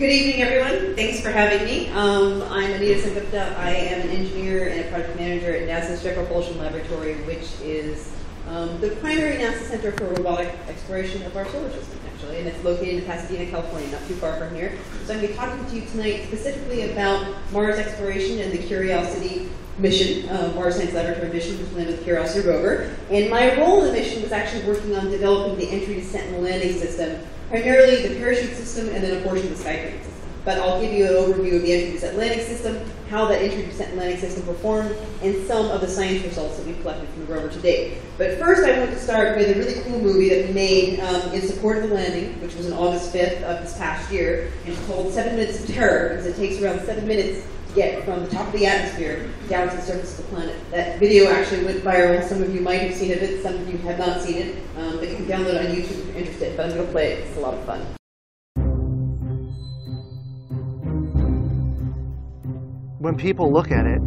Good evening, everyone. Thanks for having me. Um, I'm Anita Sengupta. I am an engineer and a project manager at NASA's Jet Propulsion Laboratory, which is um, the primary NASA center for robotic exploration of our solar system, actually, and it's located in Pasadena, California, not too far from here. So I'm going to be talking to you tonight specifically about Mars exploration and the Curiosity mission, uh, Mars Science Laboratory mission, which landed with Curiosity rover. And my role in the mission was actually working on developing the entry, descent, and landing system, primarily the parachute system and then a portion of the skycrane system. But I'll give you an overview of the entry, landing system, how that entry, landing system performed, and some of the science results that we've collected from the rover to date. But first, I want to start with a really cool movie that we made um, in support of the landing, which was on August 5th of this past year, and it's called Seven Minutes of Terror, because it takes around seven minutes get from the top of the atmosphere down to the surface of the planet. That video actually went viral. Some of you might have seen it, some of you have not seen it. Um, but you can download it on YouTube if you're interested. But I'm going to play it. It's a lot of fun. When people look at it,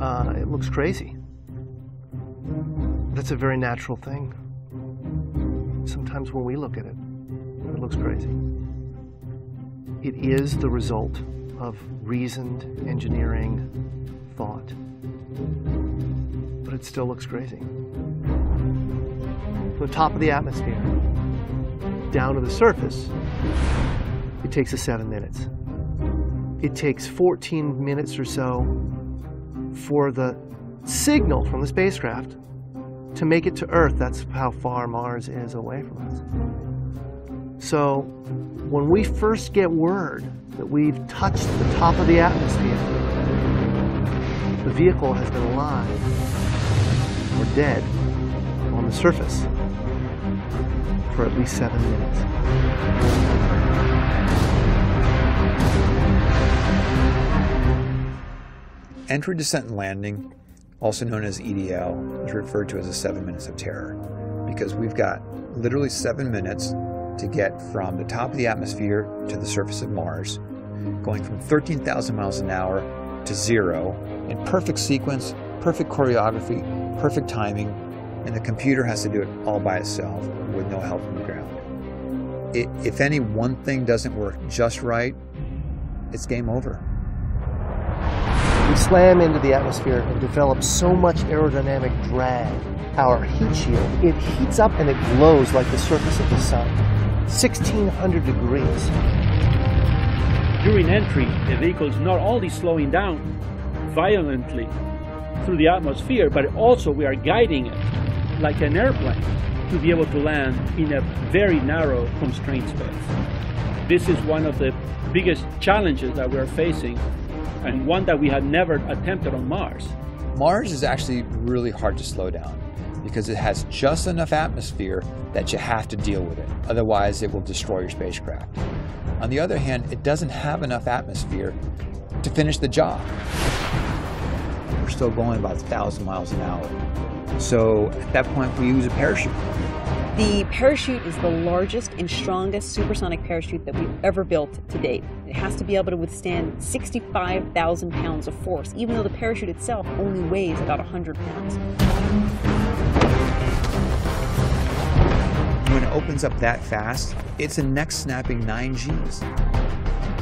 uh, it looks crazy. That's a very natural thing. Sometimes when we look at it, it looks crazy. It is the result of reasoned engineering thought. But it still looks crazy. From the top of the atmosphere down to the surface, it takes us seven minutes. It takes 14 minutes or so for the signal from the spacecraft to make it to Earth. That's how far Mars is away from us. So when we first get word that we've touched the top of the atmosphere, the vehicle has been alive or dead on the surface for at least seven minutes. Entry, descent, and landing, also known as EDL, is referred to as the seven minutes of terror because we've got literally seven minutes to get from the top of the atmosphere to the surface of Mars, going from 13,000 miles an hour to zero in perfect sequence, perfect choreography, perfect timing, and the computer has to do it all by itself with no help from the ground. It, if any one thing doesn't work just right, it's game over. We slam into the atmosphere and develop so much aerodynamic drag. Our heat shield, it heats up and it glows like the surface of the sun. 1600 degrees. During entry, the vehicle is not only slowing down violently through the atmosphere, but also we are guiding it like an airplane to be able to land in a very narrow constrained space. This is one of the biggest challenges that we're facing and one that we had never attempted on Mars. Mars is actually really hard to slow down because it has just enough atmosphere that you have to deal with it. Otherwise, it will destroy your spacecraft. On the other hand, it doesn't have enough atmosphere to finish the job. We're still going about 1,000 miles an hour. So at that point, we use a parachute. The parachute is the largest and strongest supersonic parachute that we've ever built to date. It has to be able to withstand 65,000 pounds of force, even though the parachute itself only weighs about 100 pounds. Opens up that fast, it's a neck snapping 9 Gs.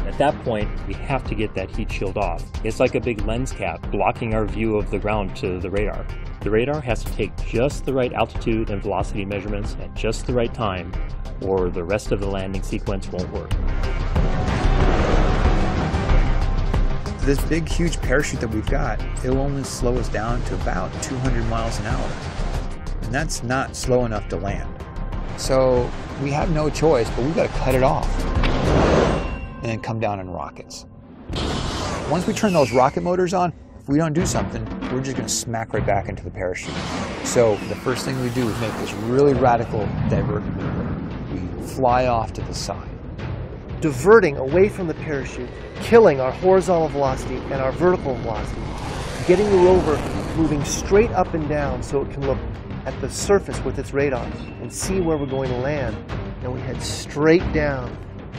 At that point, we have to get that heat shield off. It's like a big lens cap blocking our view of the ground to the radar. The radar has to take just the right altitude and velocity measurements at just the right time, or the rest of the landing sequence won't work. This big, huge parachute that we've got, it'll only slow us down to about 200 miles an hour. And that's not slow enough to land. So we have no choice, but we've got to cut it off and then come down in rockets. Once we turn those rocket motors on, if we don't do something, we're just going to smack right back into the parachute. So the first thing we do is make this really radical divert maneuver. We fly off to the side. Diverting away from the parachute, killing our horizontal velocity and our vertical velocity, getting the rover moving straight up and down so it can look at the surface with its radar and see where we're going to land. And we head straight down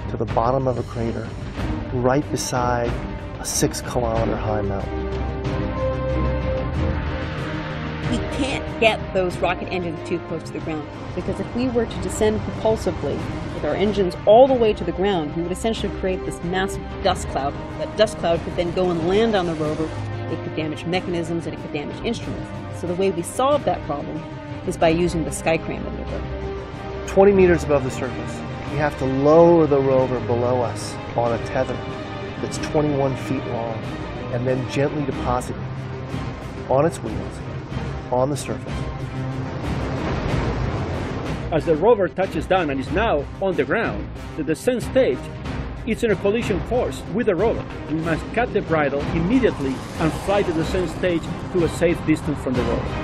to the bottom of a crater, right beside a six kilometer high mountain. we can't get those rocket engines too close to the ground because if we were to descend propulsively with our engines all the way to the ground, we would essentially create this massive dust cloud. That dust cloud could then go and land on the rover. It could damage mechanisms and it could damage instruments. So the way we solve that problem is by using the Skycrane maneuver. 20 meters above the surface, we have to lower the rover below us on a tether that's 21 feet long and then gently deposit it on its wheels on the surface. As the rover touches down and is now on the ground, the descent stage is in a collision course with the rover. We must cut the bridle immediately and fly to the descent stage to a safe distance from the rover.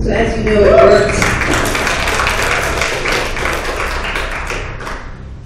So as you know, it worked.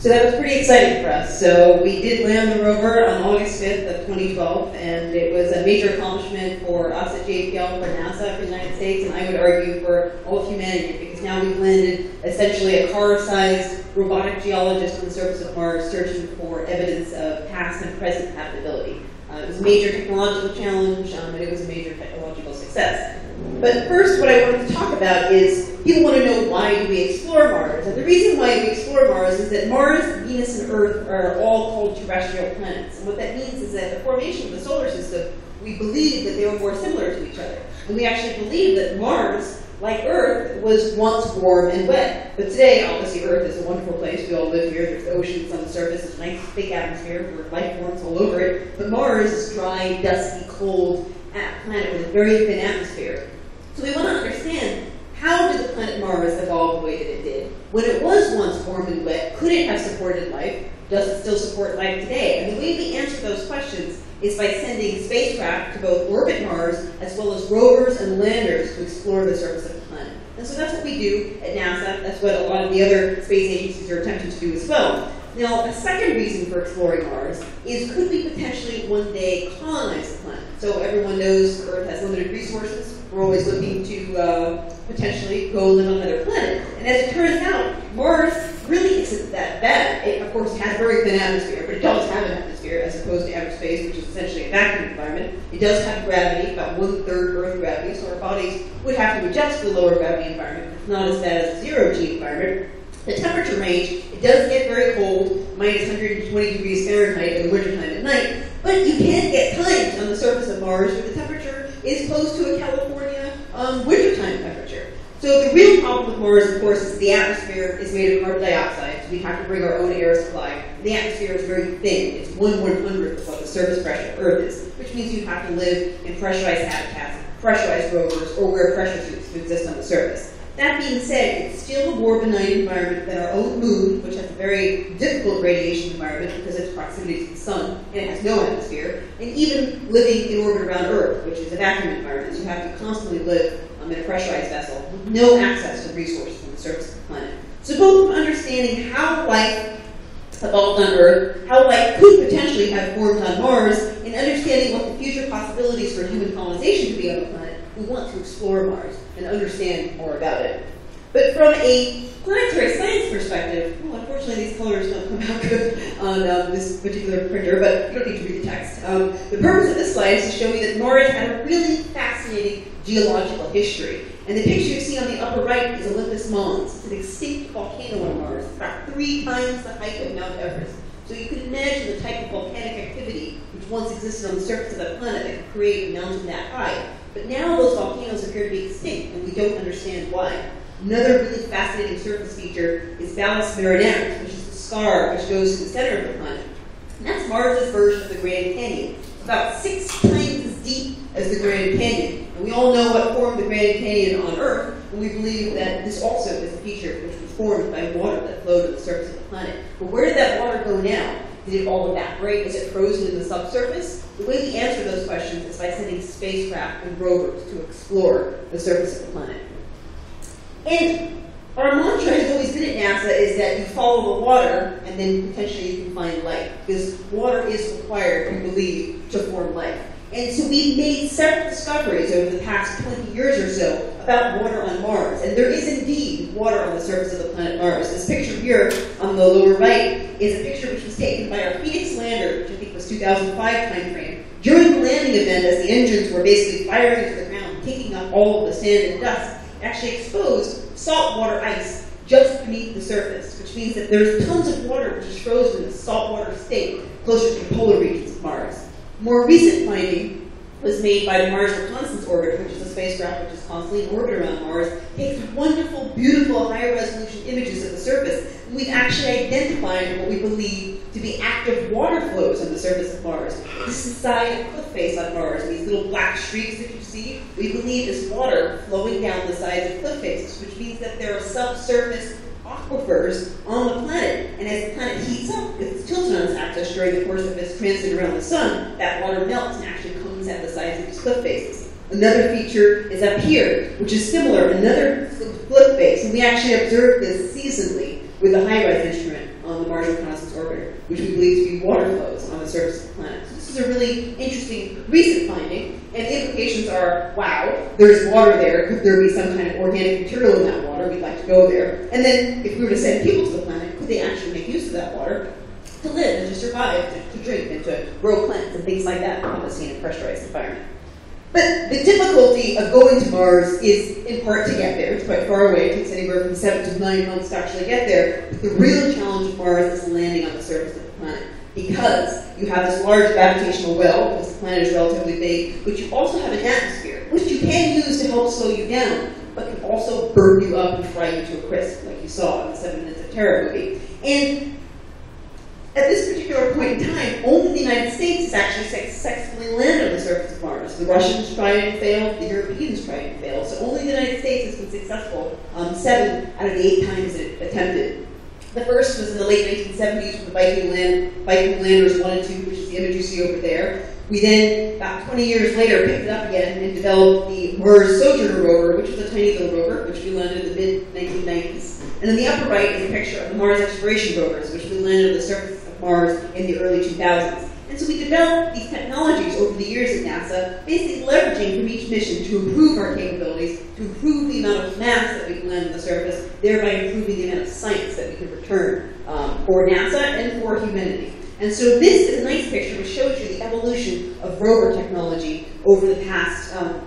So that was pretty exciting for us. So we did land the rover on August 5th of 2012, and it was a major accomplishment for us at JPL, for NASA, for the United States, and I would argue for all of humanity, because now we've landed essentially a car-sized robotic geologist on the surface of Mars searching for evidence of past and present habitability. Uh, it was a major technological challenge, um, and it was a major technological success. But first, what I wanted to talk about is people want to know why do we explore Mars? And the reason why we explore Mars is that Mars, Venus, and Earth are all called terrestrial planets. And what that means is that the formation of the solar system, we believe that they were more similar to each other. And we actually believe that Mars, like Earth, was once warm and wet. But today, obviously, Earth is a wonderful place. We all live here. There's oceans on the surface. There's a nice thick atmosphere where life forms all over it. But Mars is a dry, dusty, cold planet with a very thin atmosphere. So we want to understand how did the planet Mars evolve the way that it did? When it was once warm and wet, could it have supported life? Does it still support life today? And the way we answer those questions is by sending spacecraft to both orbit Mars as well as rovers and landers to explore the surface of the planet. And so that's what we do at NASA. That's what a lot of the other space agencies are attempting to do as well. Now, a second reason for exploring Mars is could we potentially one day colonize the planet? So everyone knows Earth has limited resources. We're always looking to uh, potentially go live on another planet. And as it turns out, Mars really isn't that bad. It, of course, has a very thin atmosphere, but it does have an atmosphere as opposed to outer space, which is essentially a vacuum environment. It does have gravity, about one-third Earth gravity, so our bodies would have to adjust to the lower gravity environment. It's not as bad as a zero-G environment. The temperature range, it does get very cold, minus 120 degrees Fahrenheit in the wintertime at night, but you can get times on the surface of Mars temperature is close to a California um, wintertime temperature. So the real problem with Mars, of course, is the atmosphere is made of carbon dioxide, so we have to bring our own air supply. The atmosphere is very thin. It's one one hundredth of what the surface pressure of Earth is, which means you have to live in pressurized habitats, pressurized rovers, or wear pressure suits to exist on the surface. That being said, it's still a more benign environment than our own moon, which has a very difficult radiation environment because of its proximity to the sun. And it has no atmosphere, and even living in orbit around Earth, which is a vacuum environment, so you have to constantly live um, in a pressurized vessel with no access to resources on the surface of the planet. So both understanding how life evolved on Earth, how life could potentially have formed on Mars, and understanding what the future possibilities for human colonization could be on the planet, we want to explore Mars and understand more about it. But from a planetary science perspective, well, unfortunately these colors don't come out good on um, this particular printer, but you don't need to read the text. Um, the purpose of this slide is to show you that Mars had a really fascinating geological history. And the picture you see on the upper right is Olympus Mons. It's an extinct volcano on Mars, about three times the height of Mount Everest. So you can imagine the type of volcanic activity which once existed on the surface of the planet that could create a mountain that high. But now those volcanoes appear to be extinct, and we don't understand why. Another really fascinating surface feature is Valles Marineris, which is the scar which goes to the center of the planet. And that's Mars's version of the Grand Canyon, about six times as deep as the Grand Canyon. And we all know what formed the Grand Canyon on Earth, and we believe that this also is a feature which was formed by water that flowed on the surface of the planet. But where did that water go now? Did it all evaporate? Was it frozen in the subsurface? The way we answer those questions is by sending spacecraft and rovers to explore the surface of the planet. And our mantra has always been at NASA is that you follow the water and then potentially you can find life. Because water is required, we believe, to form life. And so we've made several discoveries over the past 20 years or so about water on Mars. And there is indeed water on the surface of the planet Mars. This picture here on the lower right is a picture which was taken by our Phoenix lander, which I think was 2005 timeframe, during the landing event as the engines were basically firing into the ground, taking up all of the sand and dust, actually exposed saltwater ice just beneath the surface, which means that there's tons of water which is frozen in a saltwater state closer to the polar regions of Mars. More recent finding was made by the Mars Reconnaissance Orbiter, which is a spacecraft which is constantly in orbit around Mars, takes wonderful, beautiful, high resolution images of the surface. We've actually identified what we believe to be active water flows on the surface of Mars. This is the side of cliff face on Mars, these little black streaks that you see, we believe is water flowing down the sides of cliff faces, which means that there are subsurface aquifers on the planet. And as the planet heats up, with its tilts on its axis during the course of its transit around the sun, that water melts and actually comes at the sides of these cliff faces. Another feature is up here, which is similar, another cliff face, and we actually observe this seasonally with a HiRISE instrument on the Mars Reconnaissance Orbiter, which we believe to be water flows on the surface of the planet. So this is a really interesting recent finding, and the implications are, wow, there's water there. Could there be some kind of organic material in that water? We'd like to go there. And then if we were to send people to the planet, could they actually make use of that water to live and to survive, to, to drink, and to grow plants and things like that a in a pressurized environment? But the difficulty of going to Mars is in part to get there. It's quite far away. It takes anywhere from seven to nine months to actually get there. But the real challenge of Mars is landing on the surface of the planet because you have this large gravitational well, because the planet is relatively big, but you also have an atmosphere, which you can use to help slow you down, but can also burn you up and fry you to a crisp, like you saw in the Seven Minutes of Terror movie. And at this particular point in time, only the United States has actually successfully landed on the surface of Mars. The Russians tried and failed, the Europeans tried and failed. So only the United States has been successful um, seven out of the eight times it attempted. The first was in the late 1970s with the Viking, land, Viking landers 1 and 2, which is the image you see over there. We then, about 20 years later, picked it up again and developed the Mars Sojourner rover, which was a tiny little rover, which we landed in the mid 1990s. And in the upper right is a picture of the Mars exploration rovers, which we landed on the surface of Mars in the early 2000s. And so we developed these technologies over the years at NASA, basically leveraging from each mission to improve our capabilities, to improve the amount of mass that we can land on the surface, thereby improving the amount of science that we can return um, for NASA and for humanity. And so this is a nice picture which shows you the evolution of rover technology over the past um,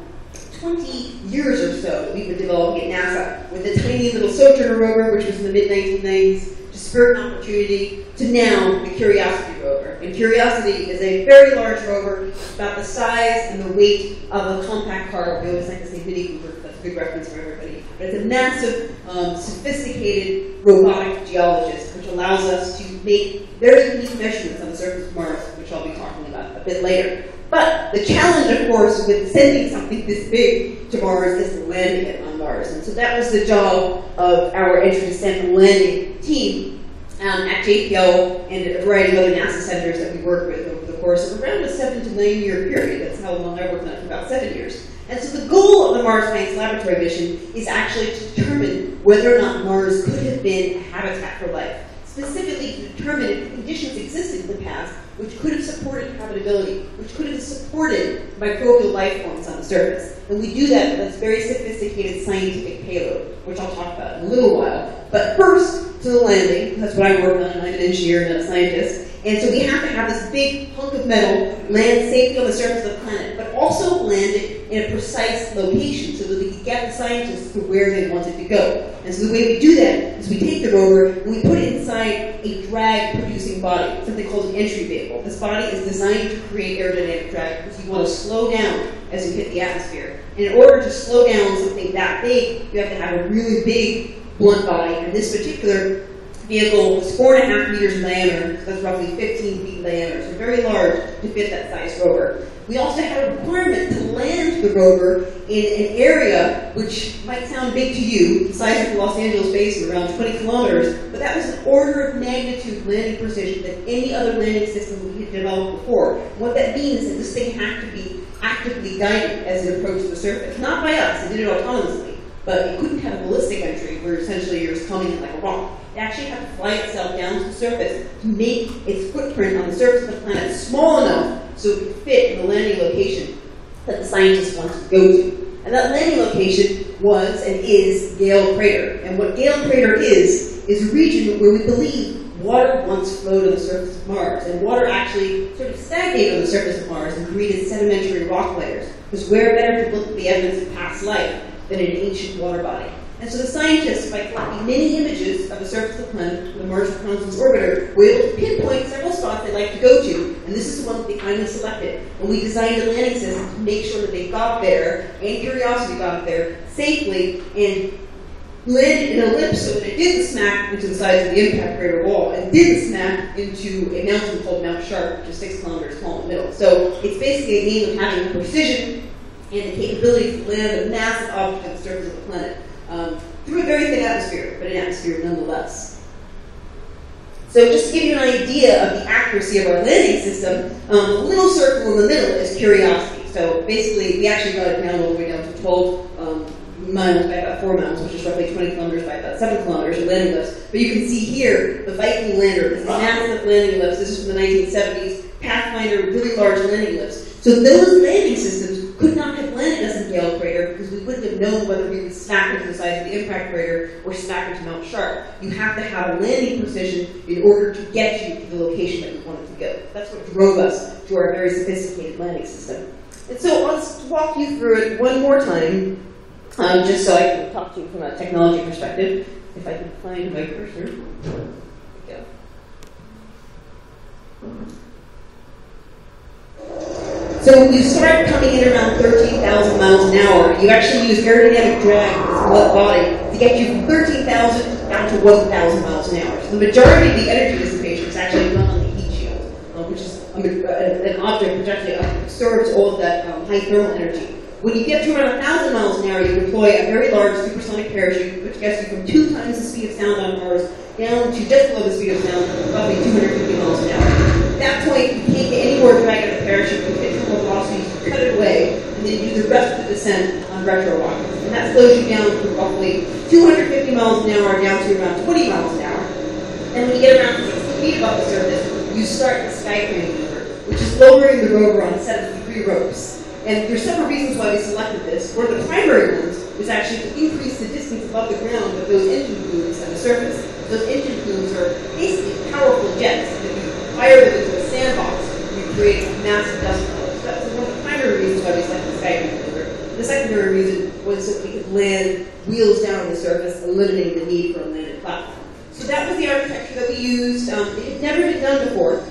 20 years or so that we've been developing at NASA with the tiny little Sojourner rover, which was in the mid 1990s, to Spirit Opportunity, to now the Curiosity rover. And Curiosity is a very large rover, about the size and the weight of a compact car. We always like to say Mini Cooper, that's a good reference for everybody. But it's a massive, um, sophisticated robotic geologist, which allows us to make very unique measurements on the surface of Mars, which I'll be talking about a bit later. But the challenge, of course, with sending something this big to Mars is landing it on Mars. And so that was the job of our entry, and landing team um, at JPL and a variety of other NASA centers that we worked with over the course of around a seven to nine year period. That's how long I worked on it for about seven years. And so the goal of the Mars Science Laboratory mission is actually to determine whether or not Mars could have been a habitat for life specifically to determine if conditions existed in the past which could have supported habitability, which could have supported microbial life forms on the surface. And we do that with this very sophisticated scientific payload, which I'll talk about in a little while. But first, to the landing, that's what I work on, I'm an engineer, not a scientist. And so we have to have this big hunk of metal land safely on the surface of the planet, but also land it in a precise location so that we can get the scientists to where they wanted to go. And so the way we do that is we take the rover and we put it inside a drag-producing body, something called an entry vehicle. This body is designed to create aerodynamic drag because you want to slow down as you hit the atmosphere. And in order to slow down something that big, you have to have a really big blunt body. And this particular vehicle was four and a half meters diameter, so that's roughly 15 feet diameter, so very large to fit that size rover. We also had a requirement to land the rover in an area which might sound big to you, the size of the Los Angeles basin, around 20 kilometers, but that was an order of magnitude landing precision than any other landing system we had developed before. what that means is that this thing had to be actively guided as it approached the surface. Not by us, it did it autonomously, but it couldn't have a ballistic entry where essentially you're just coming in like a rock. Actually have to fly itself down to the surface to make its footprint on the surface of the planet small enough so it could fit in the landing location that the scientists wanted to go to. And that landing location was and is Gale Crater. And what Gale Crater is, is a region where we believe water once flowed on the surface of Mars. And water actually sort of stagnated on the surface of Mars and created sedimentary rock layers. Because where better to look at the evidence of past life than in an ancient water body? And so the scientists, by collecting many images of the surface of the planet with the Mars Reconnaissance Orbiter, to pinpoint several spots they'd like to go to. And this is the one that they finally selected. And we designed a landing system to make sure that they got there, and Curiosity got there, safely, and landed in a ellipse so that it didn't smack into the sides of the impact crater wall and didn't smack into a mountain called Mount Sharp, which is six kilometers tall in the middle. So it's basically a game of having precision and the capability to land a massive object on the surface of the planet um, through a very thin atmosphere, but an atmosphere nonetheless. So just to give you an idea of the accuracy of our landing system, um, the little circle in the middle is Curiosity. So basically, we actually got it down all the way down to 12 um, miles by about 4 miles, which is roughly 20 kilometers by about 7 kilometers of landing ellipse. But you can see here the Viking lander, this massive landing ellipse. This is from the 1970s. Pathfinder, really large landing ellipse. So those landing systems could not have landed us in Gale Crater because we wouldn't have known whether we would smack into the size of the impact crater or smack into Mount Sharp. You have to have a landing precision in order to get you to the location that you wanted to go. That's what drove us to our very sophisticated landing system. And so just walk you through it one more time, um, just so I can talk to you from a technology perspective. If I can find my cursor. There we go. So you start coming in around 13,000 miles an hour, you actually use aerodynamic drag of this body to get you from 13,000 down to 1,000 miles an hour. So the majority of the energy dissipation is actually done on the heat shield, uh, which is a, an object which actually absorbs all of that um, high thermal energy. When you get to around 1,000 miles an hour, you deploy a very large supersonic parachute, which gets you from two times the speed of sound on Mars down to just below the speed of sound, roughly 250 miles an hour. At that point, you can't get any more drag out of the parachute. You hit terminal velocity, you cut it away, and then you do the rest of the descent on retro rockets. And that slows you down from roughly 250 miles an hour down to around 20 miles an hour. And when you get around 60 feet above the surface, you start the skycrane maneuver, which is lowering the rover on a set of three ropes. And there's several reasons why we selected this. One of the primary ones was actually to increase the distance above the ground of those engine plumes at the surface. Those engine plumes are basically powerful jets. And fire them into a sandbox, you create massive dust cloud. So that's one of the primary reasons why we selected the Skycrane maneuver. The secondary reason was so we could land wheels down on the surface, eliminating the need for a landed platform. So that was the architecture that we used. Um, it had never been done before.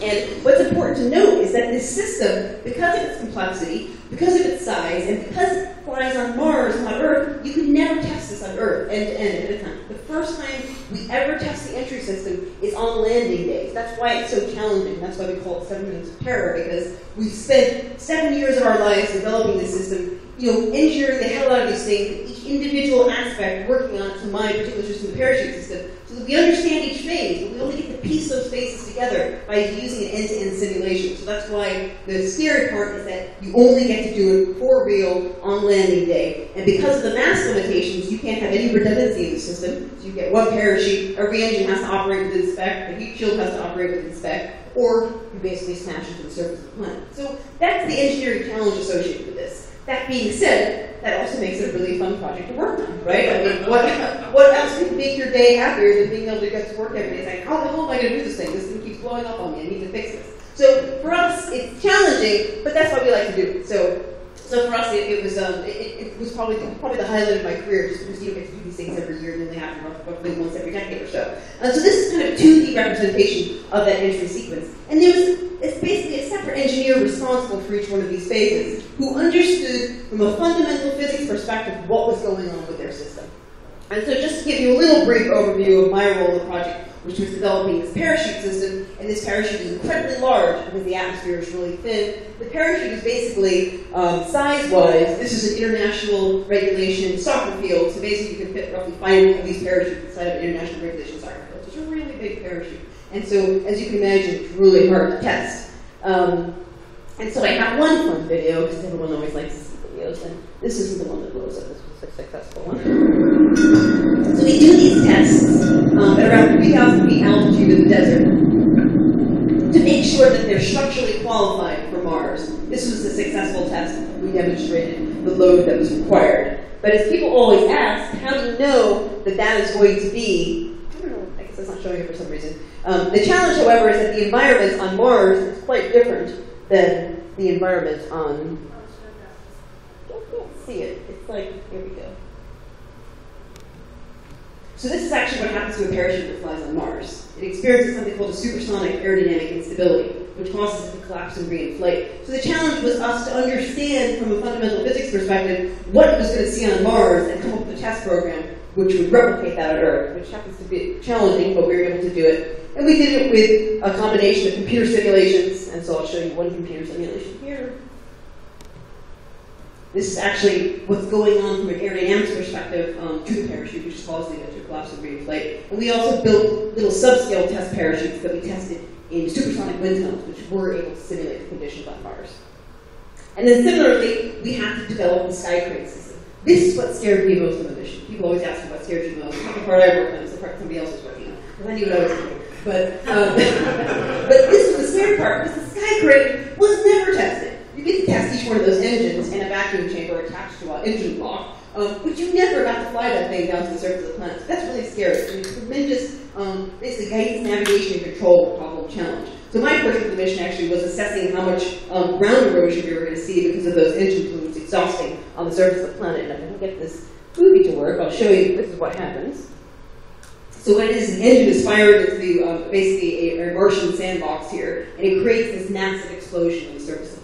And what's important to note is that this system, because of its complexity, because of its size, and because it flies on Mars, not Earth, you could never test this on Earth end to end at a time. The first time we ever test the entry system is on landing days. That's why it's so challenging. That's why we call it seven minutes of terror, because we've spent seven years of our lives developing this system, you know, engineering the hell out of these things, each individual aspect working on it, to my particular system, the parachute system, so that we understand each phase, but we only get to piece those phases together by using an end-to-end simulation. So that's why the scary part is that you only get to do it for real on landing day. And because of the mass limitations, you can't have any redundancy in the system. So you get one parachute, every engine has to operate within spec, the heat shield has to operate within spec, or you basically smash into the surface of the planet. So that's the engineering challenge associated with this. That being said, that also makes it a really fun project to work on, right? I mean, what, what else could make your day happier than being able to get to work every day and saying, how the hell am I going to do this thing? This thing keeps blowing up on me. I need to fix this. So for us, it's challenging, but that's why we like to do. So, so for us, it, it was um, it, it, was probably probably the highlight of my career, just because you don't get to do these things every year, and then only happen roughly once every decade or so. And so this is kind of 2D representation of that entry sequence. And there was it's basically a separate engineer responsible for each one of these phases, who understood from a fundamental physics perspective what was going on with their system. And so just to give you a little brief overview of my role in the project, which was developing this parachute system, and this parachute is incredibly large because the atmosphere is really thin. The parachute is basically, um, size-wise, this is an international regulation soccer field, so basically you can fit roughly five of these parachutes inside of an international regulation soccer field. It's a really big parachute. And so, as you can imagine, it's really hard to test. Um, and so I have one fun video, because everyone always likes to see videos, and this isn't the one that blows up. This was a successful one. So we do these tests um, at around 3,000 feet altitude in the desert to make sure that they're structurally qualified for Mars. This was a successful test. We demonstrated the load that was required. But as people always ask, how do you know that that is going to be? I don't know. I guess that's not showing it for some reason. Um, the challenge, however, is that the environment on Mars is quite different than the environment on. See it. It's like here we go. So this is actually what happens to a parachute that flies on Mars. It experiences something called a supersonic aerodynamic instability, which causes it to collapse and reinflate. So the challenge was us to understand from a fundamental physics perspective what it was going to see on Mars and come up with a test program which would replicate that on Earth, which happens to be challenging, but we were able to do it. And we did it with a combination of computer simulations, and so I'll show you one computer simulation here. This is actually what's going on from an aerodynamics perspective um, to the parachute, which is causing it to collapse and reinflate. And we also built little subscale test parachutes that we tested in supersonic wind tunnels, which were able to simulate the conditions on Mars. And then similarly, we have to develop the sky crane system. This is what scared me most on the mission. People always ask me what scared you most. The part I worked on is the part somebody else was working on. Because I knew what I was doing. But, um, but this was the scary part, because the sky crane was never tested. You get to test each one of those engines in a vacuum chamber attached to an engine block, um, but you never got to fly that thing down to the surface of the planet. So that's really scary. It's mean, tremendous, um, basically guidance, navigation, and control problem challenge. So my portion of the mission actually was assessing how much um, ground erosion we were going to see because of those engine plumes exhausting on the surface of the planet. And if I can get this movie to work, I'll show you this is what happens. So what it is, an engine is fired into uh, basically a, a, Martian sandbox here, and it creates this massive explosion on the surface the.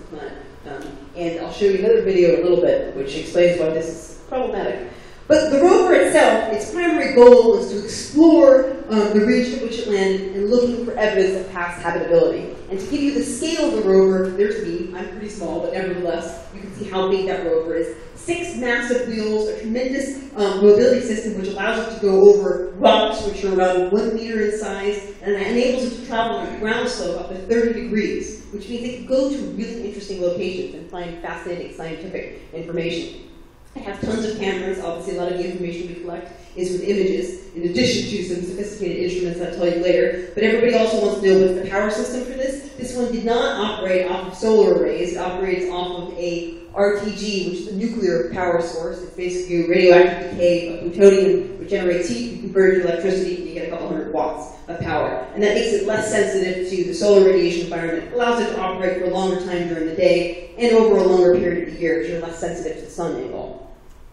Um, and I'll show you another video in a little bit, which explains why this is problematic. But the rover itself, its primary goal is to explore um, the region in which it landed and looking for evidence of past habitability. And to give you the scale of the rover, there's me. I'm pretty small, but nevertheless, you can see how big that rover is. Six massive wheels, a tremendous um, mobility system which allows it to go over rocks which are around one meter in size, and enables it to travel on ground slope up to 30 degrees, which means it can go to really interesting locations and find fascinating scientific information. I have tons of cameras. Obviously, a lot of the information we collect is with images, in addition to some sophisticated instruments I'll tell you later. But everybody also wants to know what's the power system for this. This one did not operate off of solar arrays. It operates off of a RTG, which is a nuclear power source. It's basically a radioactive decay of plutonium, which generates heat, you to electricity, and you get a couple hundred watts of power. And that makes it less sensitive to the solar radiation environment, allows it to operate for a longer time during the day and over a longer period of the year because you're less sensitive to the sun angle.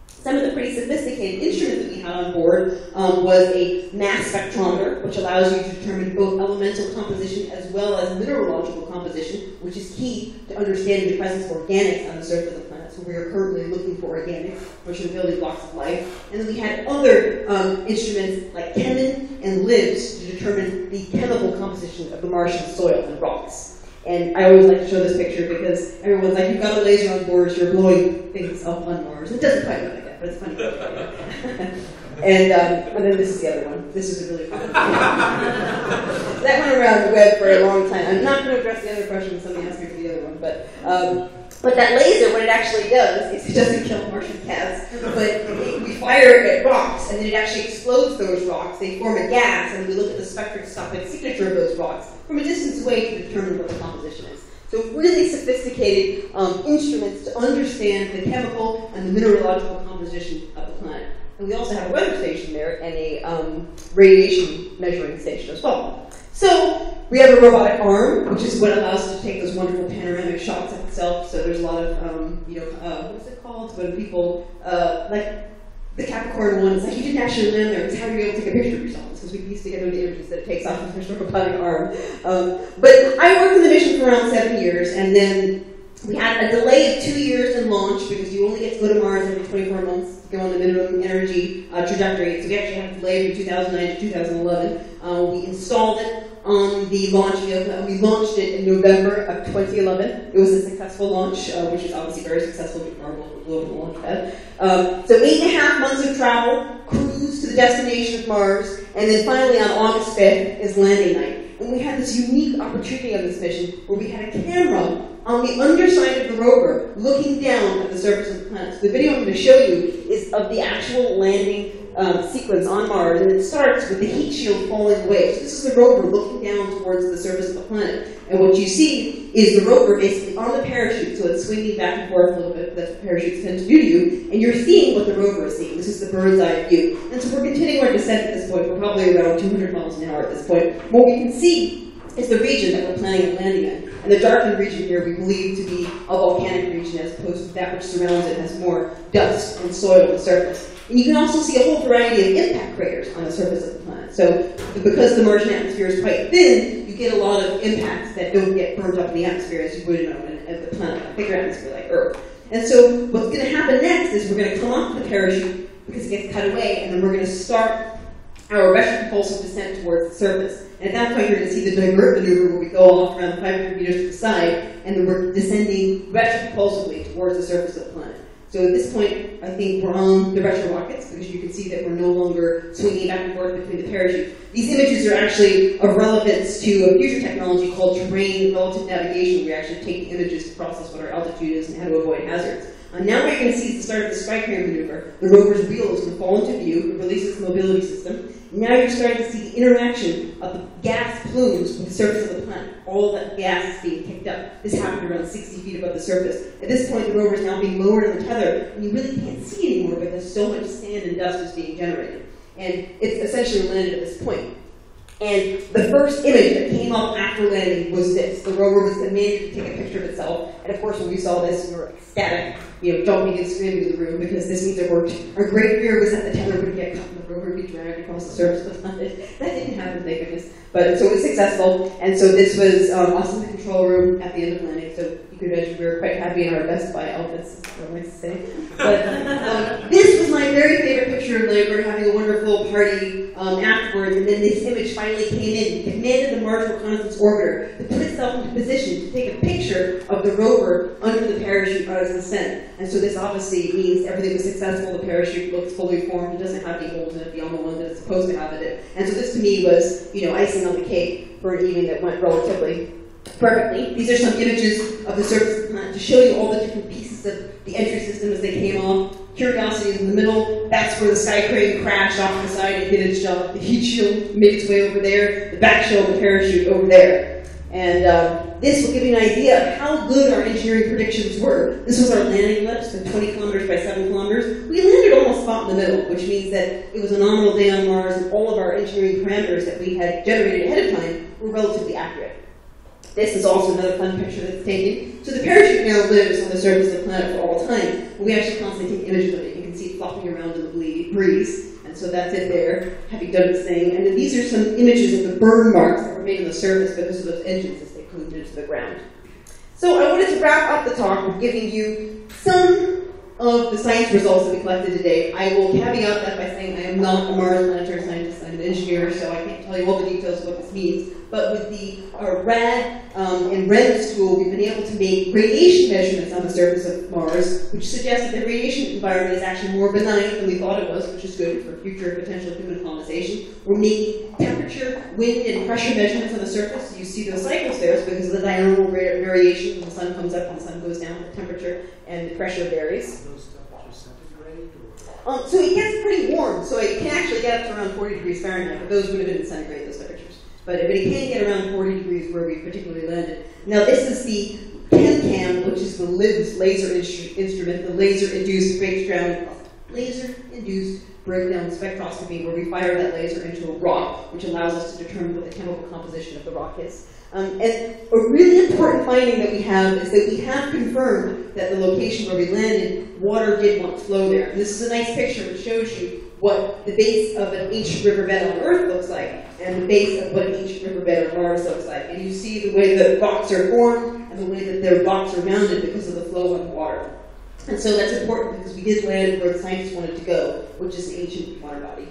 Some of the pretty sophisticated instruments that we had on board um, was a mass spectrometer, which allows you to determine both elemental composition as well as mineralogical composition, which is key to understanding the presence of organics on the surface of the We are currently looking for organics, which are the building blocks of life. And then we had other um, instruments like CheMin and LIBS to determine the chemical composition of the Martian soil and rocks. And I always like to show this picture because everyone's like, you've got a laser on board, you're blowing things up on Mars. It doesn't quite look like that, but it's funny. and, um, and then this is the other one. This is a really fun one. that went around the web for a long time. I'm not going to address the other question somebody asked me for the other one, but um, but that laser, what it actually does is it doesn't kill Martian cats, but we fire it at rocks, and then it actually explodes those rocks. They form a gas, and we look at the spectral spectroscopic signature of those rocks from a distance away to determine what the composition is. So really sophisticated um, instruments to understand the chemical and the mineralogical composition of the planet. And we also have a weather station there and a um, radiation measuring station as well. So we have a robotic arm, which is what allows us to take those wonderful panoramic shots of itself. So there's a lot of, um, you know, uh, what's it called? When people, uh, like the Capricorn one, it's like you didn't actually land there, it's how you're able to take a picture of yourself. Because we piece together the images that it takes off of the robotic arm. Um, but I worked in the mission for around seven years, and then we had a delay of two years in launch because you only get to go to Mars every 24 months to go on the minimum energy uh, trajectory. So we actually had a delay from 2009 to 2011. Uh, we installed it on the launch vehicle. We launched it in November of 2011. It was a successful launch, uh, which is obviously very successful with Marble Global Launch Pad. Um, so eight and a half months of travel, cruise to the destination of Mars, and then finally on August 5th is landing night. And we had this unique opportunity on this mission where we had a camera on the underside of the rover looking down at the surface of the planet. So the video I'm going to show you is of the actual landing um, sequence on Mars, and it starts with the heat shield falling away. So this is the rover looking down towards the surface of the planet. And what you see is the rover basically on the parachute, so it's swinging back and forth a little bit, that's what parachutes tend to do to you, and you're seeing what the rover is seeing. This is the bird's eye view. And so we're continuing our descent at this point. We're probably around 200 miles an hour at this point. What we can see is the region that we're planning on landing in. And the darkened region here we believe to be a volcanic region as opposed to that which surrounds it has more dust and soil on the surface. And you can also see a whole variety of impact craters on the surface of the planet. So because the Martian atmosphere is quite thin, you get a lot of impacts that don't get burned up in the atmosphere as you would in, the planet, a bigger atmosphere like Earth. And so what's going to happen next is we're going to come off the parachute because it gets cut away, and then we're going to start our retropropulsive descent towards the surface. And at that point, you're going to see the divert maneuver where we go off around 500 meters to the side, and then we're descending retropropulsively towards the surface of the planet. So at this point, I think we're on the retro rockets because you can see that we're no longer swinging back and forth between the parachute. These images are actually of relevance to a future technology called terrain relative navigation, we actually take the images to process what our altitude is and how to avoid hazards. Now what you're going to see is the start of the crane maneuver. The rover's wheel is fall into view, it releases the mobility system. Now you're starting to see the interaction of the gas plumes with the surface of the planet. All that gas is being kicked up. This happened around 60 feet above the surface. At this point, the rover is now being lowered on the tether, and you really can't see anymore because so much sand and dust is being generated. And it's essentially landed at this point. And the first image that came up after landing was this. The rover was demanded to take a picture of itself. And of course, when we saw this, we were ecstatic, you know, jumping and screaming in the room because this means it worked. Our great fear was that the tether would get cut and the rover would be dragged across the surface of the planet. That didn't happen, thank goodness. But so it was successful. And so this was um, us in the control room at the end of landing. So we were quite happy in our Best Buy outfits, I to say? But um, this was my very favorite picture of Lambert having a wonderful party um, afterwards. And then this image finally came in. It commanded the Mars Reconnaissance Orbiter to put itself into position to take a picture of the rover under the parachute as it descent. And so this obviously means everything was successful. The parachute looks fully formed. It doesn't have any holes in it beyond the one that it's supposed to have in it. And so this to me was, you know, icing on the cake for an evening that went relatively perfectly. These are some images of the surface planet to show you all the different pieces of the entry system as they came off. Curiosity is in the middle. That's where the sky crane crashed off the side and hit its job. The heat shield made its way over there. The back shell of the parachute over there. And uh, this will give you an idea of how good our engineering predictions were. This was our landing ellipse, the 20 kilometers by 7 kilometers. We landed almost spot in the middle, which means that it was a nominal day on Mars, and all of our engineering parameters that we had generated ahead of time were relatively accurate. This is also another fun picture that's taken. So the parachute now lives on the surface of the planet for all time. We actually constantly take images of it. You can see it flopping around in the breeze. And so that's it there, having done its thing. And then these are some images of the burn marks that were made on the surface because of those engines as they cleaved into the ground. So I wanted to wrap up the talk with giving you some of the science results that we collected today. I will caveat that by saying I am not a Mars planetary scientist. I'm an engineer, so I can't tell you all the details of what this means. But with the uh, RAD um, and REMS tool, we've been able to make radiation measurements on the surface of Mars, which suggests that the radiation environment is actually more benign than we thought it was, which is good for future potential human colonization. We're making temperature, wind, and pressure measurements on the surface. You see those cycles there it's because of the diurnal variation. When the sun comes up and the sun goes down, the temperature and the pressure varies. Um, so it gets pretty warm, so it can actually get up to around 40 degrees Fahrenheit, but those would have been in centigrade, those temperatures. But, but it can get around 40 degrees where we particularly landed. Now this is the ChemCam, which is the laser instrument, the laser-induced breakdown, laser-induced breakdown spectroscopy, where we fire that laser into a rock, which allows us to determine what the chemical composition of the rock is. Um, and a really important finding that we have is that we have confirmed that the location where we landed, water did once flow there. And this is a nice picture which shows you what the base of an ancient riverbed on Earth looks like and the base of what an ancient riverbed on Mars looks like. And you see the way the rocks are formed and the way that their rocks are rounded because of the flow of water. And so that's important because we did land where the scientists wanted to go, which is the ancient water body.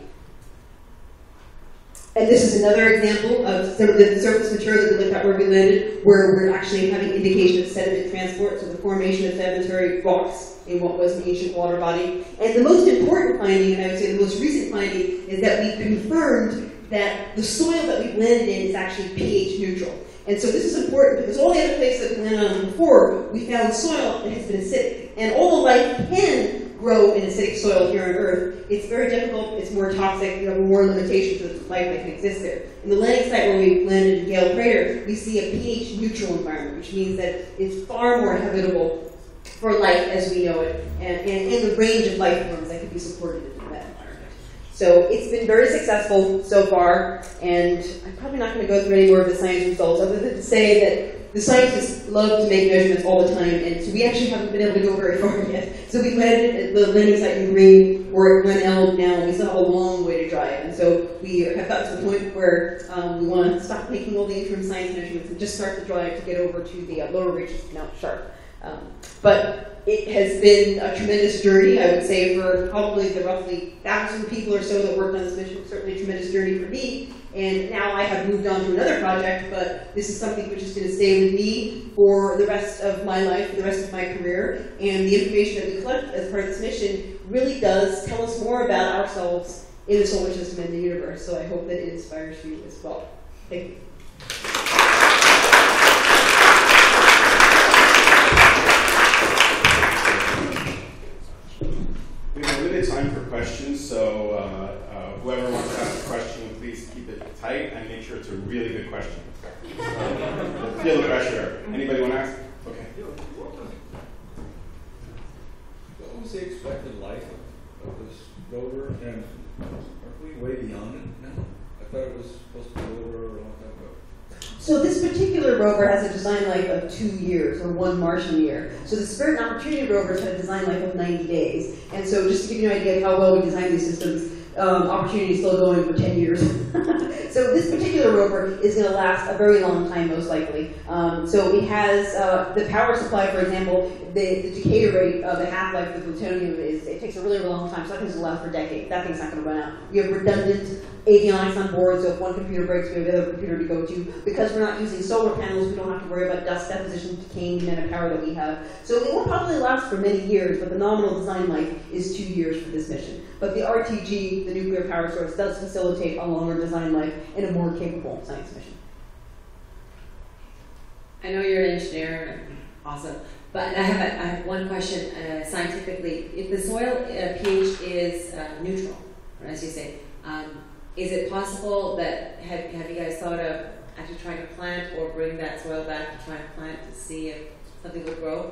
And this is another example of some of the surface material that we looked at where we landed, where we're actually having indication of sediment transport, so the formation of sedimentary rocks in what was an ancient water body. And the most important finding, and I would say the most recent finding, is that we confirmed that the soil that we've landed in is actually pH neutral. And so this is important because all the other places that we landed on before, we found soil that has been acidic. And all the life can grow in acidic soil here on Earth, it's very difficult, it's more toxic, you have more limitations to life that can exist there. In the landing site where we landed in Gale Crater, we see a pH neutral environment, which means that it's far more habitable for life as we know it, and, and in the range of life forms that can be supported in that environment. So it's been very successful so far, and I'm probably not going to go through any more of the science results, other than to say that the scientists love to make measurements all the time, and so we actually haven't been able to go very far yet. So we landed at the landing site in Green, we're at 1L now, and we still have a long way to drive. And so we have got to the point where um, we want to stop making all the interim science measurements and just start the drive to get over to the uh, lower reaches of Mount Sharp. Um, but it has been a tremendous journey, I would say, for probably the roughly thousand people or so that worked on this mission. Certainly a tremendous journey for me. And now I have moved on to another project, but this is something which is going to stay with me for the rest of my life, for the rest of my career. And the information that we collect as part of this mission really does tell us more about ourselves in the solar system and the universe. So I hope that it inspires you as well. Thank you. Keep and make sure it's a really good question. Feel the pressure. Anybody want to ask? Okay. What was the expected life of, of this rover, and aren't we way beyond it now? I thought it was supposed to be over a long time ago. So this particular rover has a design life of two years, or one Martian year. So the Spirit and Opportunity rovers had a design life of 90 days. And so just to give you an idea of how well we design these systems, um, Opportunity is still going for 10 years. so this particular rover is going to last a very long time, most likely. Um, so it has uh, the power supply, for example, the, the decay rate of the half-life of the plutonium is, it takes a really, really long time, so that thing's going to last for decades. That thing's not going to run out. We have redundant avionics on board, so if one computer breaks, we have the other computer to go to. Because we're not using solar panels, we don't have to worry about dust deposition, decaying the amount of power that we have. So it will probably last for many years, but the nominal design life is two years for this mission. But the RTG, the nuclear power source, does facilitate a longer design life and a more capable science mission. I know you're an engineer, awesome, but I have, a, I have one question uh, scientifically. If the soil uh, pH is uh, neutral, or as you say, um, is it possible that, have, have you guys thought of actually trying to plant or bring that soil back to try to plant to see if something would grow?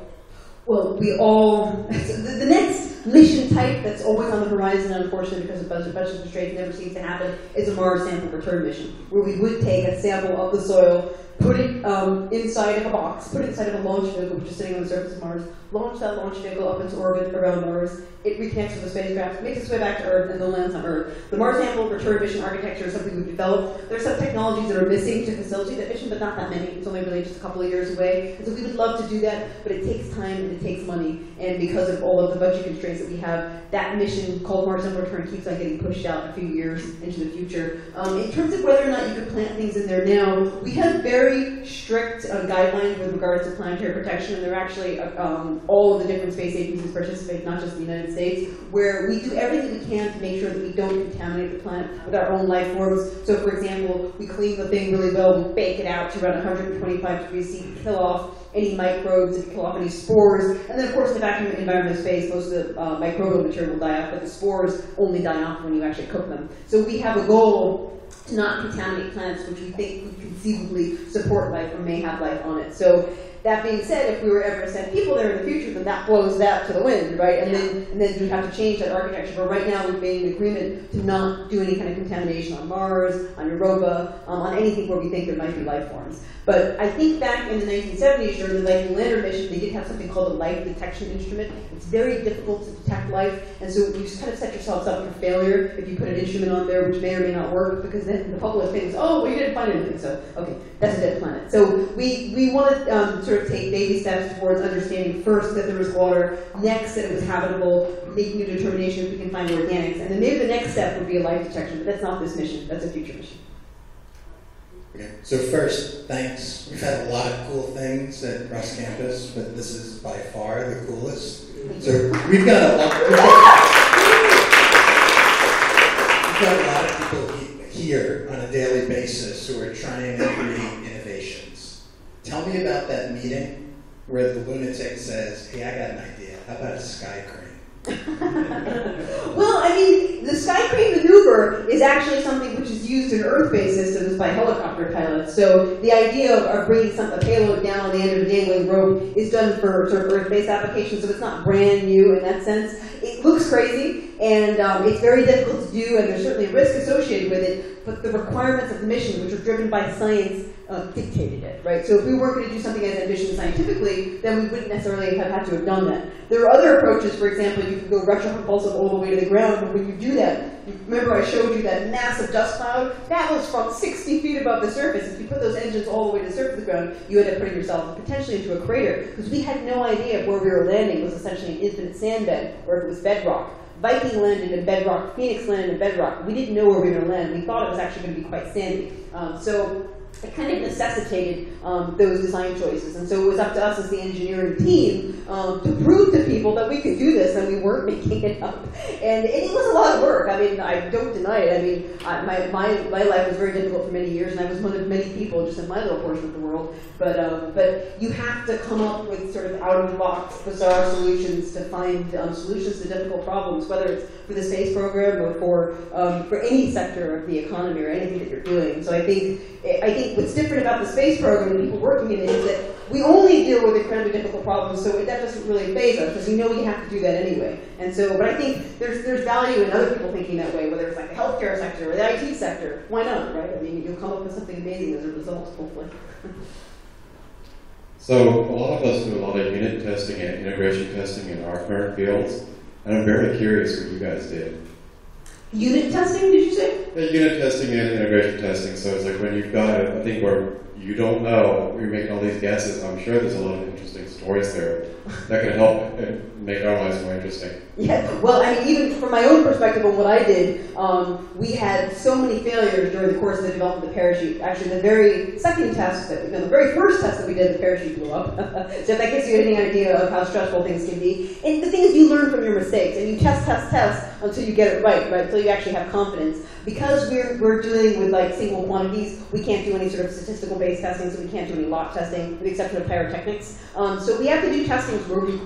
Well, we all, the, next mission type that's always on the horizon, unfortunately, because of budget, budget constraints never seems to happen, is a Mars sample return mission, where we would take a sample of the soil, put it um, inside of a box, put it inside of a launch vehicle, which is sitting on the surface of Mars, launch that launch vehicle up into orbit around Mars, it reconnects with the spacecraft, makes its way back to Earth, and then lands on Earth. The Mars sample return mission architecture is something we've developed. There are some technologies that are missing to facilitate that mission, but not that many. It's only really just a couple of years away. And so we would love to do that, but it takes time and it takes money. And because of all of the budget constraints that we have, that mission called Mars sample return keeps on getting pushed out a few years into the future. Um, in terms of whether or not you could plant things in there now, we have very strict uh, guidelines with regards to planetary protection, and they're actually uh, um, all of the different space agencies participate, not just the United States, where we do everything we can to make sure that we don't contaminate the planet with our own life forms. So, for example, we clean the thing really well, we bake it out to around 125 degrees C kill off any microbes and kill off any spores. And then, of course, in the vacuum environment of space, most of the uh, microbial material will die off, but the spores only die off when you actually cook them. So we have a goal to not contaminate planets which we think would conceivably support life or may have life on it. So that being said, if we were ever to send people there in the future, then that blows that to the wind, right? And then and then you'd have to change that architecture. But right now, we've made an agreement to not do any kind of contamination on Mars, on Europa, um, on anything where we think there might be life forms. But I think back in the 1970s during the Viking lander mission, they did have something called a life detection instrument. It's very difficult to detect life, and so you just kind of set yourselves up for failure if you put an instrument on there which may or may not work, because then the public thinks, oh, well, you didn't find anything, so okay, that's a dead planet. So we we want to um, sort of take baby steps towards understanding first that there was water, next that it was habitable, making a determination if we can find organics, and then maybe the next step would be a life detection. But that's not this mission; that's a future mission. Okay. So first, thanks. We've had a lot of cool things at Cross Campus, but this is by far the coolest. So we've got a lot. We've got, we've got a lot of people here on a daily basis who are trying to. Tell me about that meeting where the lunatic says, "Hey, I got an idea. How about a sky crane?" well, I mean, the sky crane maneuver is actually something which is used in Earth-based systems by helicopter pilots. So the idea of, of bringing some, a payload down on the end of a dangling rope is done for sort of Earth-based applications, so it's not brand new in that sense. It looks crazy, and um, it's very difficult to do, and there's certainly a risk associated with it, but the requirements of the mission, which are driven by science, uh, dictated it, right? So if we weren't going to do something as ambitious scientifically, then we wouldn't necessarily have had to have done that. There are other approaches, for example, you can go retropropulsive all the way to the ground, but when you do that, remember I showed you that massive dust cloud? That was from 60 feet above the surface. If you put those engines all the way to the surface of the ground, you end up putting yourself potentially into a crater, because we had no idea where we were landing it was essentially an infinite sand bed, or if it was bedrock. Viking landed in bedrock, Phoenix landed in bedrock. We didn't know where we were going to land. We thought it was actually going to be quite sandy. Um, so it kind of necessitated um, those design choices. And so it was up to us as the engineering team um, to prove to people that we could do this and we weren't making it up. And, it was a lot of work. I mean, I don't deny it. I mean, I, my, my, my life was very difficult for many years and I was one of many people just in my little portion of the world. But, um, but you have to come up with sort of out of the box, bizarre solutions to find um, solutions to difficult problems, whether it's for the space program or for, um, for any sector of the economy or anything that you're doing. So I think, I think what's different about the space program and people working in it is that we only deal with incredibly difficult problems, so that doesn't really faze us because we know we have to do that anyway. And so, but I think there's there's value in other people thinking that way, whether it's like the healthcare sector or the IT sector. Why not, right? I mean, you'll come up with something amazing as a result, hopefully. So a lot of us do a lot of unit testing and integration testing in our current fields, and I'm very curious what you guys did. Unit testing, did you say? Yeah, unit testing and integration testing. So it's like when you've got a, thing where you don't know, you're making all these guesses. I'm sure there's a lot of interesting stories there that can help make our lives more interesting. Yeah, well, I mean, even from my own perspective on what I did, um, we had so many failures during the course of the development of the parachute. Actually, the very second test, that, you know, the very first test that we did, the parachute blew up. so if that gives you any idea of how stressful things can be. And the thing is, you learn from your mistakes, and you test, test, test until you get it right, right? Until you actually have confidence. Because we're, we're dealing with like single quantities, we can't do any sort of statistical based testing, so we can't do any lot testing, with the exception of pyrotechnics. Um, so we have to do testings where we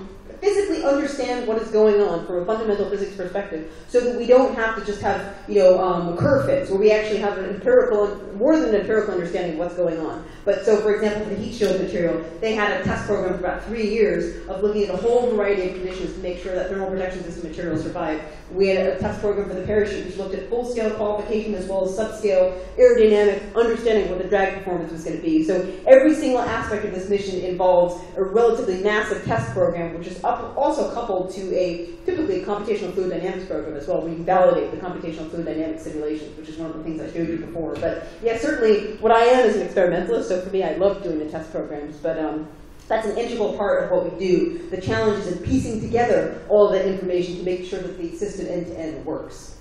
physically understand what is going on from a fundamental physics perspective, so that we don't have to just have you know um, curve fits, where we actually have an empirical, more than an empirical understanding of what's going on. But so, for example, the heat shield material, they had a test program for about three years of looking at a whole variety of conditions to make sure that thermal protection system material survived. We had a test program for the parachute, which looked at full-scale qualification as well as subscale aerodynamic understanding of what the drag performance was going to be. So every single aspect of this mission involves a relatively massive test program, which is up, also coupled to a typically computational fluid dynamics program as well, you validate the computational fluid dynamics simulations, which is one of the things I showed you before. But yeah, certainly what I am is an experimentalist, so for me, I love doing the test programs. But um, that's an integral part of what we do. The challenge is in piecing together all of that information to make sure that the system end to end works.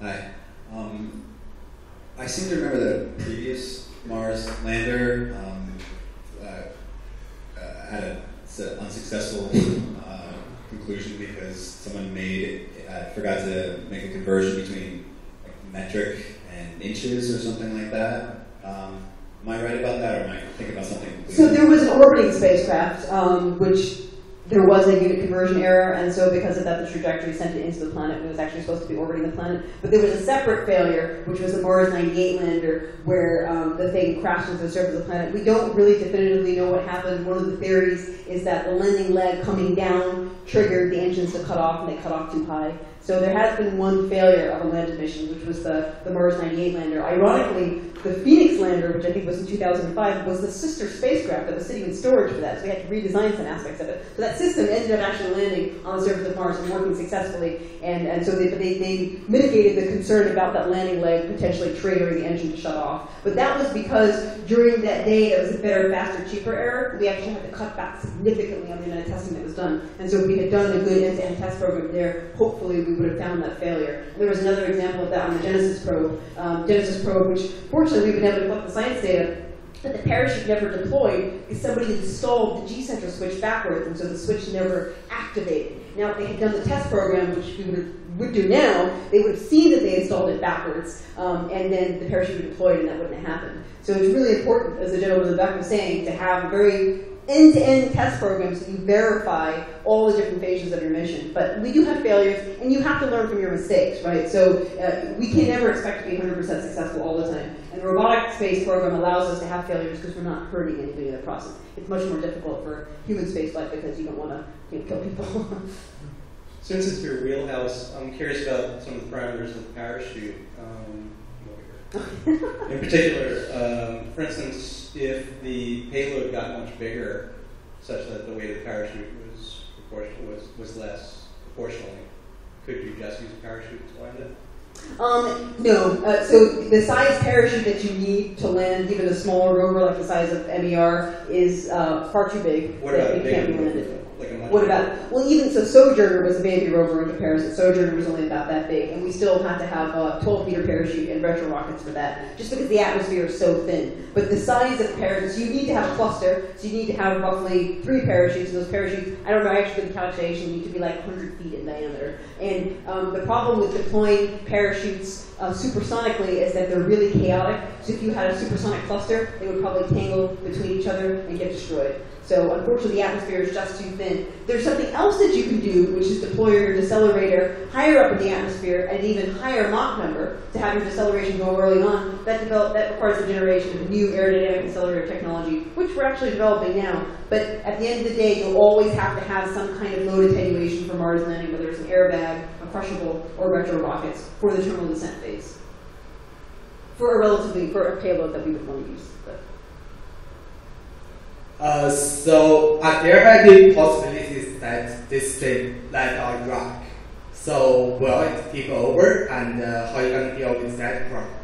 Hi. Um, I seem to remember the previous Mars lander um, uh, uh, had a, an unsuccessful uh, conclusion because someone made uh, forgot to make a conversion between like, metric and inches or something like that. Um, Am I right about that, or am I thinking about something completely So there was an orbiting spacecraft, um, which there was a unit conversion error, and so because of that, the trajectory sent it into the planet. It was actually supposed to be orbiting the planet. But there was a separate failure, which was the Mars 98 lander, where um, the thing crashed into the surface of the planet. We don't really definitively know what happened. One of the theories is that the landing leg coming down triggered the engines to cut off, and they cut off too high. So there has been one failure of a landed mission, which was the, the Mars 98 lander. Ironically, the Phoenix lander, which I think was in 2005, was the sister spacecraft that was sitting in storage for that, so we had to redesign some aspects of it. So that system ended up actually landing on the surface of Mars and working successfully, and, and so they, they, they mitigated the concern about that landing leg potentially triggering the engine to shut off. But that was because during that day, there was a better, faster, cheaper error. We actually had to cut back significantly on the amount of testing that was done. And so if we had done a good end-to-end test program there, hopefully we would have found that failure. And there was another example of that on the Genesis probe. Um, Genesis probe, which fortunately we've been able to collect the science data but the parachute never deployed because somebody installed the G-sensor switch backwards, and so the switch never activated. Now, if they had done the test program, which we would, would do now, they would have seen that they installed it backwards, um, and then the parachute would deployed, and that wouldn't have happened. So it's really important, as the gentleman in the back was saying, to have very end-to-end test programs so you verify all the different phases of your mission. But we do have failures, and you have to learn from your mistakes, right? So uh, we can never expect to be 100% successful all the time. The robotic space program allows us to have failures because we're not hurting anybody in the process. It's much more difficult for human space flight because you don't want to you know, kill people. Since it's your wheelhouse, I'm curious about some of the parameters of the parachute. Um, in particular, um, for instance, if the payload got much bigger, such that the weight of the parachute was proportional was, was less proportionally, could you just use a parachute to land it? Um, no. Uh, so the size parachute that you need to land even a smaller rover like the size of MER is uh, far too big. What about it big can't be landed. Like a much What about, well, even so, Sojourner was a baby rover in comparison. Sojourner was only about that big, and we still have to have a 12 meter parachute and retro rockets for that, just because the atmosphere is so thin. But the size of parachutes, you need to have a cluster, so you need to have roughly three parachutes. And those parachutes, I don't know, I actually did the calculation, need to be like 100 feet in diameter. And um, the problem with deploying parachutes uh, supersonically is that they're really chaotic. So if you had a supersonic cluster, they would probably tangle between each other and get destroyed. So unfortunately, the atmosphere is just too thin. There's something else that you can do, which is deploy your decelerator higher up in the atmosphere at an even higher Mach number to have your deceleration go early on. That develop, that requires a generation of new aerodynamic accelerator technology, which we're actually developing now. But at the end of the day, you'll always have to have some kind of load attenuation for Mars landing, whether it's an airbag, a crushable, or retro rockets for the terminal descent phase. For a relatively for a payload that we would want to use. But. Uh, so are there any possibilities that this thing land on rock? So will it tip over and uh, how you gonna deal with that problem?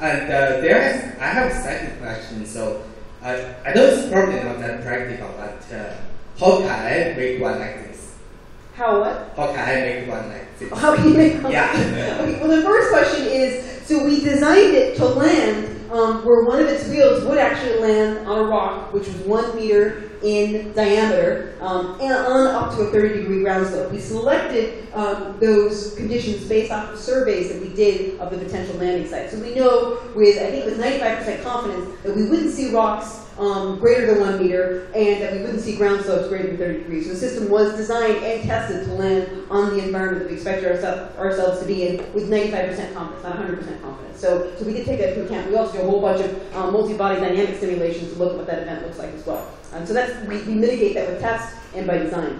And uh, there is, I have a second question. So uh, I know it's probably not that practical, but uh, how can I make one like this? How what? How can I make one like this? How can you make one? Yeah. okay, well, the first question is so we designed it to land um, where one of its wheels would actually land on a rock, which was one meter in diameter, um, and on up to a 30 degree ground slope. We selected um, those conditions based off of surveys that we did of the potential landing site. So we know with, I think with 95% confidence, that we wouldn't see rocks um, greater than one meter, and that we wouldn't see ground slopes greater than 30 degrees. So the system was designed and tested to land on the environment that we expected ourselves, ourselves to be in with 95% confidence, not 100% confidence. So, so we did take that into account. We also do a whole bunch of um, multi-body dynamic simulations to look at what that event looks like as well. And so that's we, we mitigate that with tests and by design.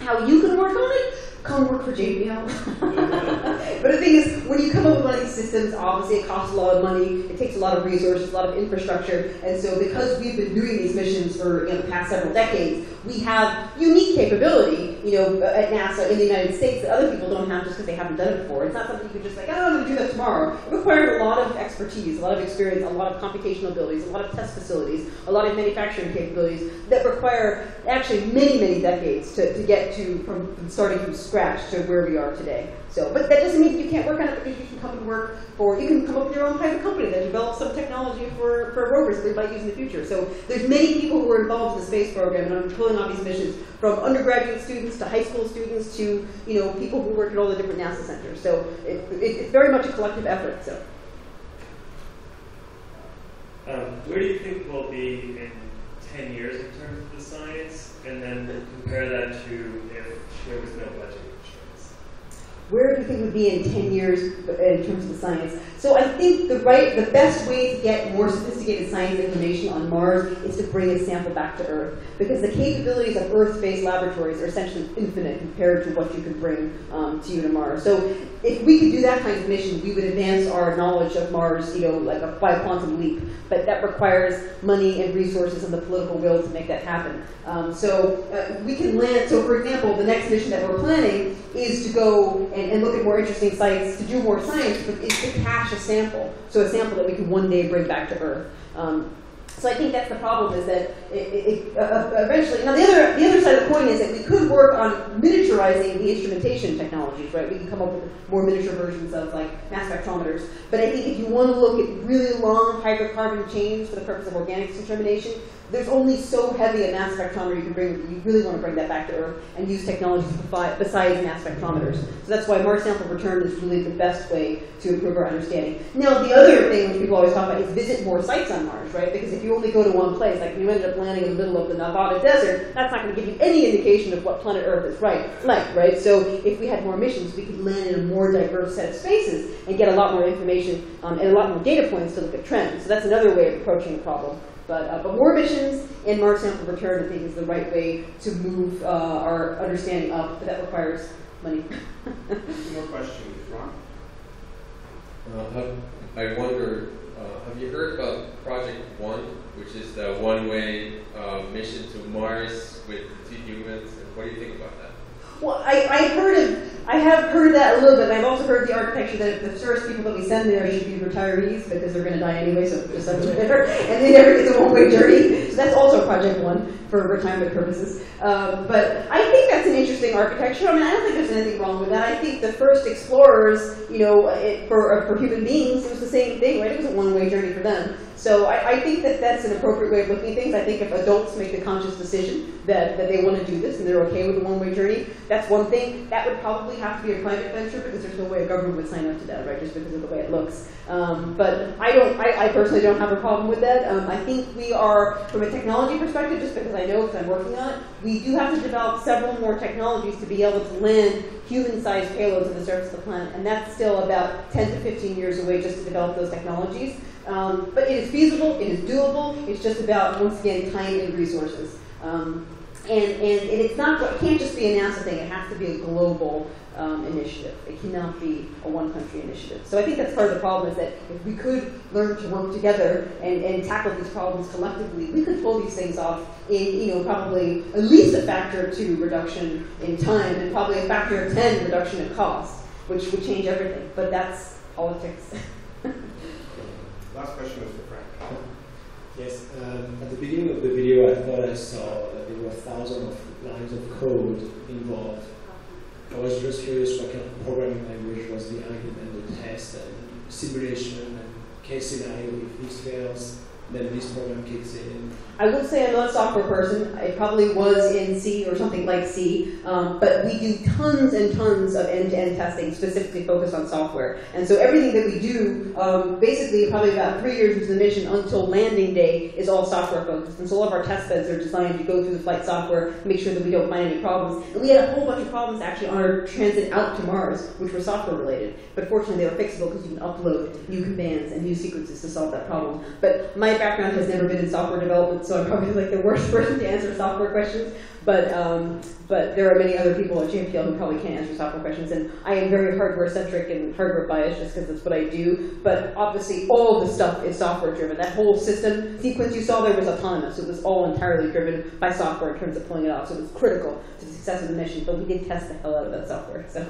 How you can work on it? Come work for JPL. but the thing is, when you come up with one of these systems, obviously it costs a lot of money, it takes a lot of resources, a lot of infrastructure, and so because we've been doing these missions for you know, the past several decades, we have unique capability, you know, at NASA in the United States that other people don't have just because they haven't done it before. It's not something you can just like, oh, I'm going to do that tomorrow. It requires a lot of expertise, a lot of experience, a lot of computational abilities, a lot of test facilities, a lot of manufacturing capabilities that require actually many, many decades to, to get to from, from starting from scratch to where we are today. So, but that doesn't mean you can't work on it you can come and work for, you can come up with your own private company that develops some technology for, for rovers that we might use in the future. So there's many people who are involved in the space program and I'm pulling on these missions from undergraduate students to high school students to, you know, people who work at all the different NASA centers. So it, it, it's very much a collective effort. So. Um, where do you think we'll be in 10 years in terms of the science? And then compare that to if there was no budget. Where do you think we'd be in 10 years in terms of the science? So I think the right, the best way to get more sophisticated science information on Mars is to bring a sample back to Earth, because the capabilities of Earth-based laboratories are essentially infinite compared to what you could bring um, to you to Mars. So if we could do that kind of mission, we would advance our knowledge of Mars, you know, like a, by a quantum leap. But that requires money and resources and the political will to make that happen. Um, so uh, we can land. So for example, the next mission that we're planning is to go and, and look at more interesting sites, to do more science, but it's to cache a sample. So a sample that we can one day bring back to Earth. Um, so I think that's the problem is that it, it, uh, eventually, now the other, the other side of the coin is that we could work on miniaturizing the instrumentation technologies, right? We can come up with more miniature versions of like mass spectrometers. But I think if you want to look at really long hydrocarbon chains for the purpose of organics determination, there's only so heavy a mass spectrometer you can bring. You really want to bring that back to Earth and use technologies besides mass spectrometers. So that's why Mars sample return is really the best way to improve our understanding. Now, the other thing which people always talk about is visit more sites on Mars, right? Because if you only go to one place, like you ended up landing in the middle of the Nevada desert, that's not going to give you any indication of what planet Earth is right, like, right? So if we had more missions, we could land in a more diverse set of spaces and get a lot more information um, and a lot more data points to look at trends. So that's another way of approaching the problem. But, uh, but more missions and Mars sample return, I think, is the right way to move uh, our understanding up, but that requires money. More questions, Ron? Uh, I wonder, uh, have you heard about Project One, which is the one-way uh, mission to Mars with two humans? And what do you think about that? Well, I, I heard of, I have heard that a little bit, I've also heard the architecture that the first people that we send there should be retirees because they're going to die anyway, so just send them there, and they never a one-way journey. So that's also Project One for retirement purposes. Um, but I think that's an interesting architecture. I mean, I don't think there's anything wrong with that. I think the first explorers, you know, it, for for human beings, it was the same thing, right? It was a one-way journey for them. So I, I, think that that's an appropriate way of looking at things. I think if adults make the conscious decision that, that they want to do this and they're okay with the one-way journey, that's one thing. That would probably have to be a private venture because there's no way a government would sign up to that, right? Just because of the way it looks. Um, but I don't. I, I, personally don't have a problem with that. Um, I think we are, from a technology perspective, just because I know because I'm working on it, we do have to develop several more technologies to be able to land human-sized payloads on the surface of the planet, and that's still about 10 to 15 years away just to develop those technologies. Um, but it is feasible, it is doable, it's just about, once again, time and resources. Um, and, and, and, it's not, it can't just be a NASA thing, it has to be a global um, initiative. It cannot be a one country initiative. So I think that's part of the problem is that if we could learn to work together and, and tackle these problems collectively, we could pull these things off in, you know, probably at least a factor of two reduction in time and probably a factor of 10 reduction in cost, which would change everything. But that's politics. Last question is for Frank. Yes, um, at the beginning of the video, I thought I saw that there were thousands of lines of code involved. I was just curious what kind of programming language was behind it and the test and simulation and case scenario if this fails then this program kicks in? I would say I'm not a software person. It probably was in C or something like C, um, but we do tons and tons of end-to-end testing specifically focused on software. And so everything that we do, um, basically probably about three years into the mission until landing day is all software focused. And so all of our test beds are designed to go through the flight software, make sure that we don't find any problems. And we had a whole bunch of problems actually on our transit out to Mars, which were software related. But fortunately they were fixable because you can upload new commands and new sequences to solve that problem. But my background has never been in software development, so I'm probably like the worst person to answer software questions. But um, but there are many other people at JPL who probably can't answer software questions, and I am very hardware centric and hardware biased just because that's what I do. But obviously, all the stuff is software driven. That whole system sequence you saw there was autonomous. So it was all entirely driven by software in terms of pulling it off. So it was critical to the success of the mission. But we did test the hell out of that software. So.